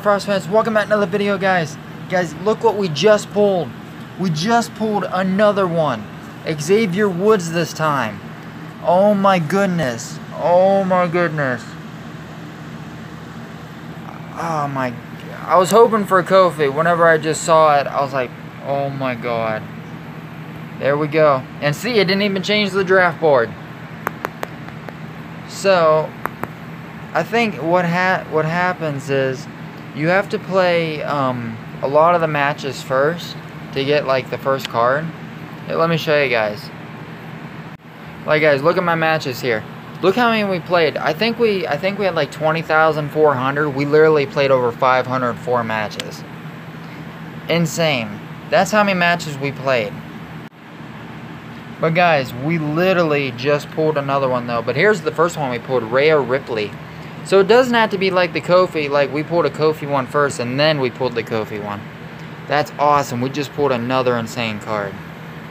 Frost fans, welcome back to another video, guys. Guys, look what we just pulled. We just pulled another one. Xavier Woods this time. Oh my goodness. Oh my goodness. Oh my. I was hoping for Kofi. Whenever I just saw it, I was like, oh my god. There we go. And see, it didn't even change the draft board. So, I think what ha what happens is you have to play um, a lot of the matches first to get like the first card. Let me show you guys. Like guys, look at my matches here. Look how many we played. I think we I think we had like 20,400. We literally played over 504 matches. Insane. That's how many matches we played. But guys, we literally just pulled another one though. But here's the first one we pulled, Rhea Ripley. So it doesn't have to be like the Kofi, like we pulled a Kofi one first and then we pulled the Kofi one. That's awesome. We just pulled another insane card.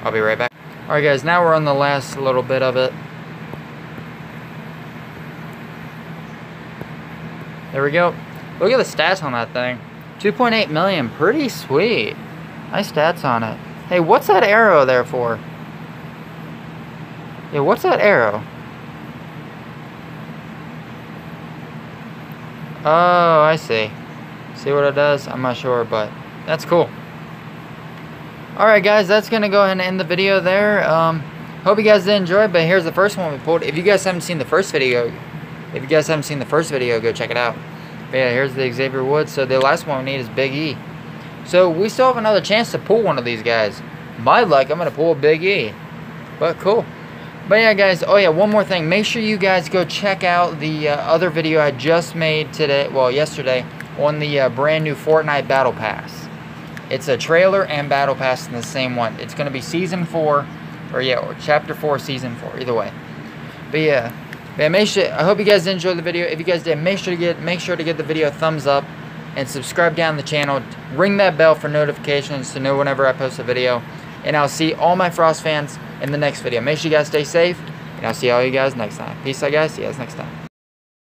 I'll be right back. Alright guys, now we're on the last little bit of it. There we go. Look at the stats on that thing. 2.8 million. Pretty sweet. Nice stats on it. Hey, what's that arrow there for? Yeah, what's that arrow? Oh, I see. See what it does? I'm not sure, but that's cool. Alright guys, that's going to go ahead and end the video there. Um, hope you guys did enjoy, but here's the first one we pulled. If you guys haven't seen the first video, if you guys haven't seen the first video, go check it out. But yeah, here's the Xavier Woods. So the last one we need is Big E. So we still have another chance to pull one of these guys. My luck, I'm going to pull Big E. But cool. But yeah, guys, oh yeah, one more thing. Make sure you guys go check out the uh, other video I just made today, well, yesterday, on the uh, brand new Fortnite Battle Pass. It's a trailer and Battle Pass in the same one. It's going to be Season 4, or yeah, or Chapter 4, Season 4, either way. But yeah, yeah, make sure, I hope you guys enjoyed the video. If you guys did, make sure to get, make sure to give the video a thumbs up and subscribe down the channel. Ring that bell for notifications to know whenever I post a video. And I'll see all my Frost fans in the next video. Make sure you guys stay safe, and I'll see all you guys next time. Peace out, guys. See you guys next time.